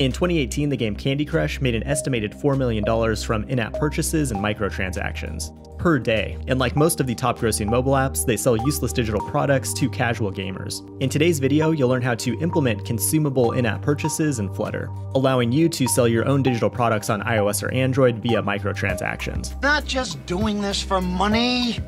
In 2018, the game Candy Crush made an estimated $4 million from in app purchases and microtransactions per day. And like most of the top grossing mobile apps, they sell useless digital products to casual gamers. In today's video, you'll learn how to implement consumable in app purchases in Flutter, allowing you to sell your own digital products on iOS or Android via microtransactions. Not just doing this for money.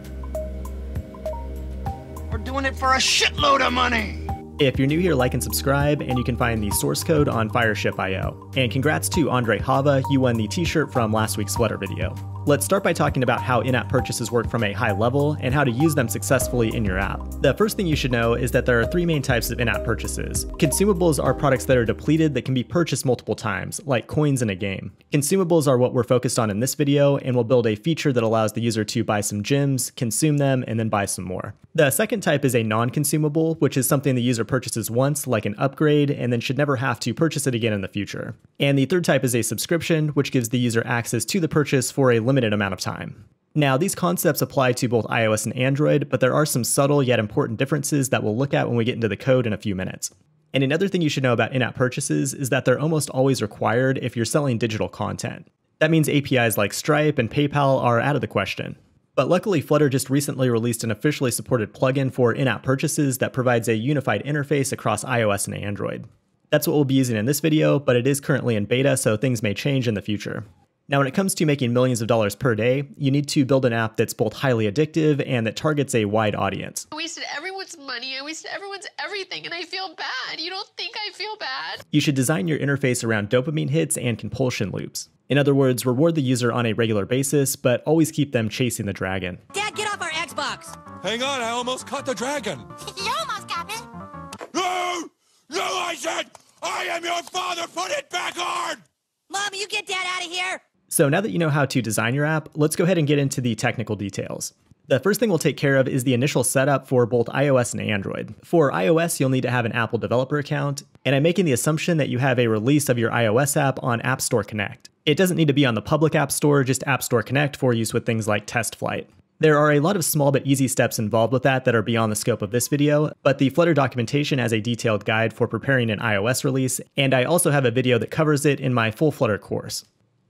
We're doing it for a shitload of money. If you're new here, like and subscribe, and you can find the source code on Fireship.io. And congrats to Andre Hava, you won the t-shirt from last week's Flutter video. Let's start by talking about how in-app purchases work from a high level and how to use them successfully in your app. The first thing you should know is that there are three main types of in-app purchases. Consumables are products that are depleted that can be purchased multiple times, like coins in a game. Consumables are what we're focused on in this video, and we'll build a feature that allows the user to buy some gems, consume them, and then buy some more. The second type is a non-consumable, which is something the user purchases once, like an upgrade, and then should never have to purchase it again in the future. And the third type is a subscription, which gives the user access to the purchase for a limited limited amount of time. Now, these concepts apply to both iOS and Android, but there are some subtle yet important differences that we'll look at when we get into the code in a few minutes. And another thing you should know about in app purchases is that they're almost always required if you're selling digital content. That means APIs like Stripe and PayPal are out of the question. But luckily, Flutter just recently released an officially supported plugin for in app purchases that provides a unified interface across iOS and Android. That's what we'll be using in this video, but it is currently in beta, so things may change in the future. Now, when it comes to making millions of dollars per day, you need to build an app that's both highly addictive and that targets a wide audience. I wasted everyone's money, I wasted everyone's everything, and I feel bad. You don't think I feel bad? You should design your interface around dopamine hits and compulsion loops. In other words, reward the user on a regular basis, but always keep them chasing the dragon. Dad, get off our Xbox! Hang on, I almost caught the dragon. you almost got me. No! No, I said! I am your father! Put it back on! Mom, you get Dad out of here! So now that you know how to design your app, let's go ahead and get into the technical details. The first thing we'll take care of is the initial setup for both iOS and Android. For iOS, you'll need to have an Apple developer account, and I'm making the assumption that you have a release of your iOS app on App Store Connect. It doesn't need to be on the public App Store, just App Store Connect for use with things like TestFlight. There are a lot of small but easy steps involved with that that are beyond the scope of this video, but the Flutter documentation has a detailed guide for preparing an iOS release, and I also have a video that covers it in my full Flutter course.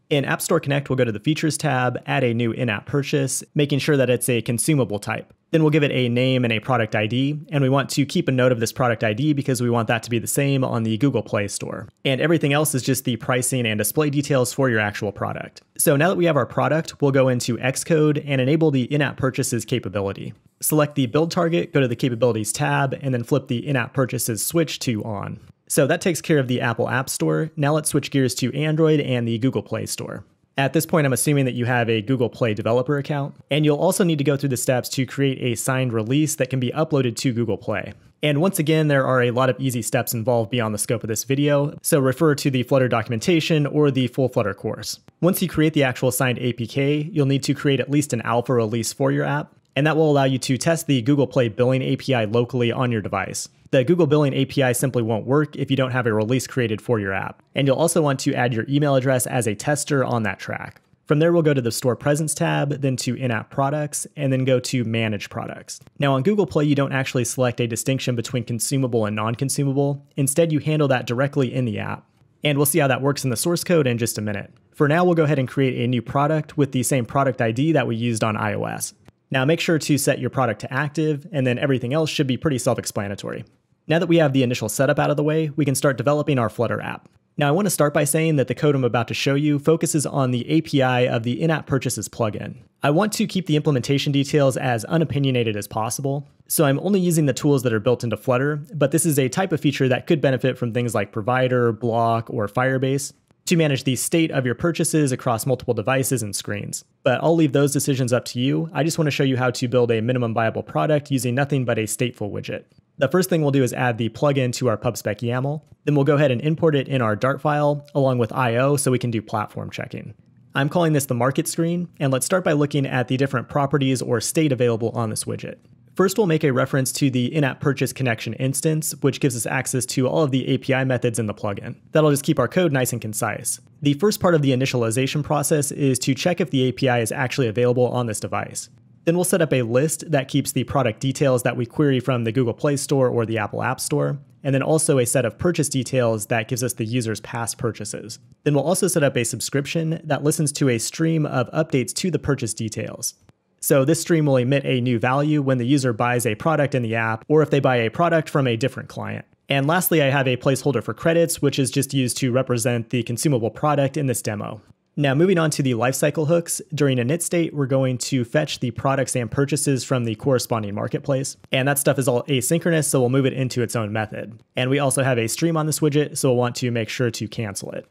In App Store Connect, we'll go to the Features tab, add a new in-app purchase, making sure that it's a consumable type. Then we'll give it a name and a product ID, and we want to keep a note of this product ID because we want that to be the same on the Google Play Store. And everything else is just the pricing and display details for your actual product. So now that we have our product, we'll go into Xcode and enable the in-app purchases capability. Select the build target, go to the capabilities tab, and then flip the in-app purchases switch to on. So that takes care of the Apple App Store. Now let's switch gears to Android and the Google Play Store. At this point, I'm assuming that you have a Google Play developer account, and you'll also need to go through the steps to create a signed release that can be uploaded to Google Play. And once again, there are a lot of easy steps involved beyond the scope of this video, so refer to the Flutter documentation or the full Flutter course. Once you create the actual signed APK, you'll need to create at least an alpha release for your app, and that will allow you to test the Google Play billing API locally on your device. The Google Billing API simply won't work if you don't have a release created for your app. And you'll also want to add your email address as a tester on that track. From there, we'll go to the Store Presence tab, then to In App Products, and then go to Manage Products. Now, on Google Play, you don't actually select a distinction between consumable and non consumable. Instead, you handle that directly in the app. And we'll see how that works in the source code in just a minute. For now, we'll go ahead and create a new product with the same product ID that we used on iOS. Now make sure to set your product to active, and then everything else should be pretty self-explanatory. Now that we have the initial setup out of the way, we can start developing our Flutter app. Now I want to start by saying that the code I'm about to show you focuses on the API of the in-app purchases plugin. I want to keep the implementation details as unopinionated as possible, so I'm only using the tools that are built into Flutter, but this is a type of feature that could benefit from things like Provider, BLoC, or Firebase, to manage the state of your purchases across multiple devices and screens. But I'll leave those decisions up to you. I just want to show you how to build a minimum viable product using nothing but a stateful widget. The first thing we'll do is add the plugin to our PubSpec YAML. Then we'll go ahead and import it in our Dart file along with IO so we can do platform checking. I'm calling this the market screen, and let's start by looking at the different properties or state available on this widget. First, we'll make a reference to the in-app purchase connection instance, which gives us access to all of the API methods in the plugin. That'll just keep our code nice and concise. The first part of the initialization process is to check if the API is actually available on this device. Then we'll set up a list that keeps the product details that we query from the Google Play Store or the Apple App Store, and then also a set of purchase details that gives us the user's past purchases. Then we'll also set up a subscription that listens to a stream of updates to the purchase details. So this stream will emit a new value when the user buys a product in the app or if they buy a product from a different client. And lastly, I have a placeholder for credits, which is just used to represent the consumable product in this demo. Now, moving on to the lifecycle hooks, during init state, we're going to fetch the products and purchases from the corresponding marketplace. And that stuff is all asynchronous, so we'll move it into its own method. And we also have a stream on this widget, so we'll want to make sure to cancel it.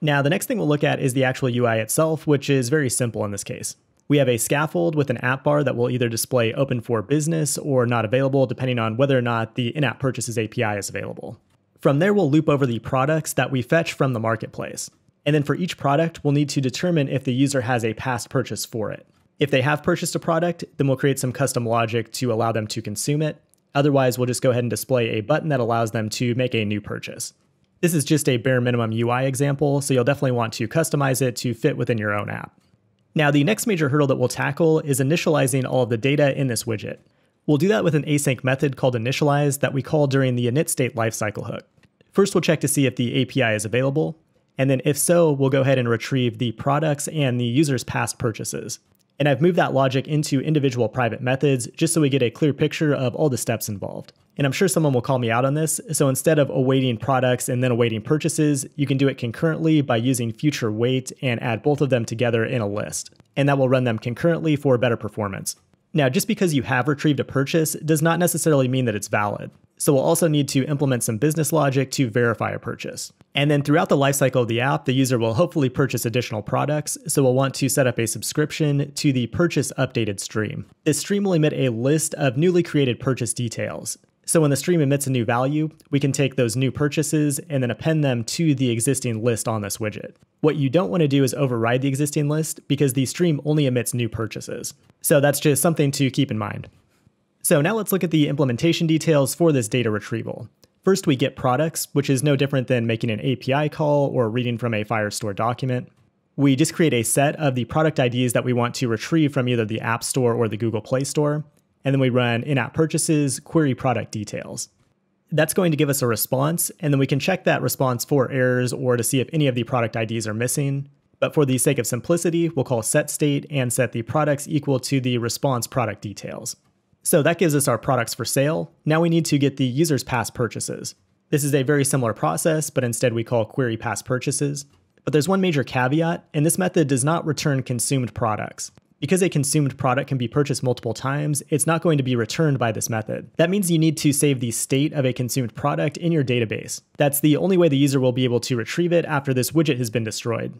Now, the next thing we'll look at is the actual UI itself, which is very simple in this case. We have a scaffold with an app bar that will either display open for business or not available, depending on whether or not the in app purchases API is available. From there, we'll loop over the products that we fetch from the marketplace. And then for each product, we'll need to determine if the user has a past purchase for it. If they have purchased a product, then we'll create some custom logic to allow them to consume it. Otherwise, we'll just go ahead and display a button that allows them to make a new purchase. This is just a bare minimum UI example, so you'll definitely want to customize it to fit within your own app. Now, the next major hurdle that we'll tackle is initializing all of the data in this widget. We'll do that with an async method called initialize that we call during the init state lifecycle hook. First, we'll check to see if the API is available, and then if so, we'll go ahead and retrieve the products and the user's past purchases. And I've moved that logic into individual private methods just so we get a clear picture of all the steps involved. And I'm sure someone will call me out on this, so instead of awaiting products and then awaiting purchases, you can do it concurrently by using future wait and add both of them together in a list. And that will run them concurrently for better performance. Now, just because you have retrieved a purchase does not necessarily mean that it's valid. So we'll also need to implement some business logic to verify a purchase. And then throughout the lifecycle of the app, the user will hopefully purchase additional products, so we'll want to set up a subscription to the purchase updated stream. This stream will emit a list of newly created purchase details. So when the stream emits a new value, we can take those new purchases and then append them to the existing list on this widget. What you don't want to do is override the existing list because the stream only emits new purchases. So that's just something to keep in mind. So now let's look at the implementation details for this data retrieval. First, we get products, which is no different than making an API call or reading from a Firestore document. We just create a set of the product IDs that we want to retrieve from either the App Store or the Google Play Store, and then we run in app purchases, query product details. That's going to give us a response, and then we can check that response for errors or to see if any of the product IDs are missing. But for the sake of simplicity, we'll call set state and set the products equal to the response product details. So that gives us our products for sale. Now we need to get the user's past purchases. This is a very similar process, but instead we call query past purchases. But there's one major caveat, and this method does not return consumed products. Because a consumed product can be purchased multiple times, it's not going to be returned by this method. That means you need to save the state of a consumed product in your database. That's the only way the user will be able to retrieve it after this widget has been destroyed.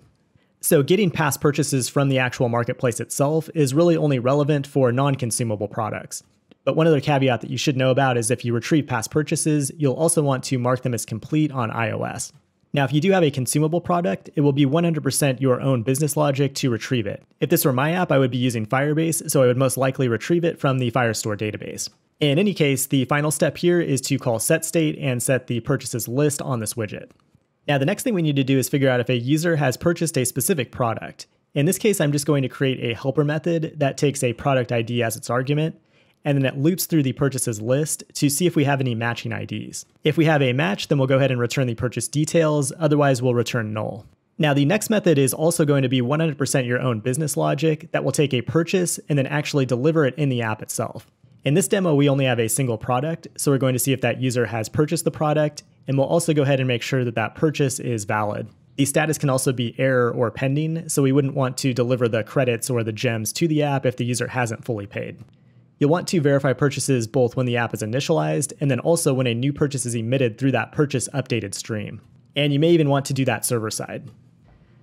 So getting past purchases from the actual marketplace itself is really only relevant for non-consumable products. But one other caveat that you should know about is if you retrieve past purchases, you'll also want to mark them as complete on iOS. Now, if you do have a consumable product, it will be 100% your own business logic to retrieve it. If this were my app, I would be using Firebase, so I would most likely retrieve it from the Firestore database. In any case, the final step here is to call setState and set the purchases list on this widget. Now, the next thing we need to do is figure out if a user has purchased a specific product. In this case, I'm just going to create a helper method that takes a product ID as its argument, and then it loops through the purchases list to see if we have any matching IDs. If we have a match, then we'll go ahead and return the purchase details, otherwise we'll return null. Now, the next method is also going to be 100% your own business logic that will take a purchase and then actually deliver it in the app itself. In this demo, we only have a single product, so we're going to see if that user has purchased the product, and we'll also go ahead and make sure that that purchase is valid. The status can also be error or pending, so we wouldn't want to deliver the credits or the gems to the app if the user hasn't fully paid. You'll want to verify purchases both when the app is initialized and then also when a new purchase is emitted through that purchase updated stream. And you may even want to do that server side.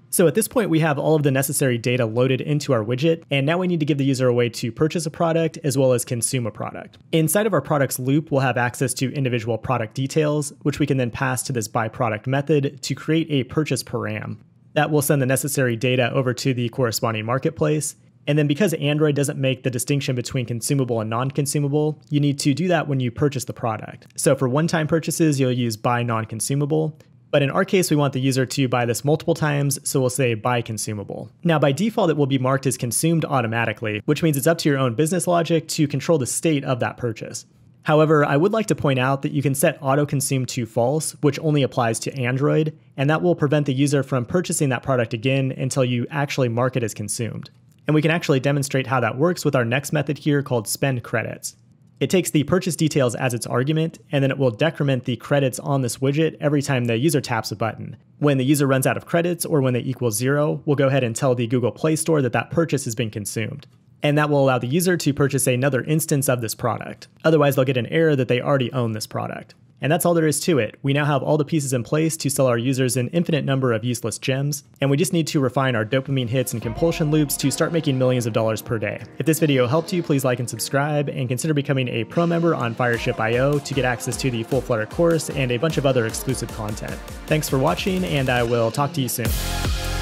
So at this point, we have all of the necessary data loaded into our widget, and now we need to give the user a way to purchase a product as well as consume a product. Inside of our products loop, we'll have access to individual product details, which we can then pass to this buyProduct method to create a purchase param. That will send the necessary data over to the corresponding marketplace, and then because Android doesn't make the distinction between consumable and non-consumable, you need to do that when you purchase the product. So for one-time purchases, you'll use buy non-consumable, But in our case, we want the user to buy this multiple times, so we'll say buy consumable. Now, by default, it will be marked as consumed automatically, which means it's up to your own business logic to control the state of that purchase. However, I would like to point out that you can set auto consume to false, which only applies to Android, and that will prevent the user from purchasing that product again until you actually mark it as consumed. And we can actually demonstrate how that works with our next method here called spend credits. It takes the purchase details as its argument, and then it will decrement the credits on this widget every time the user taps a button. When the user runs out of credits or when they equal zero, we'll go ahead and tell the Google Play Store that that purchase has been consumed and that will allow the user to purchase another instance of this product. Otherwise, they'll get an error that they already own this product. And that's all there is to it. We now have all the pieces in place to sell our users an infinite number of useless gems, and we just need to refine our dopamine hits and compulsion loops to start making millions of dollars per day. If this video helped you, please like and subscribe, and consider becoming a pro member on Fireship.io to get access to the full Flutter course and a bunch of other exclusive content. Thanks for watching, and I will talk to you soon.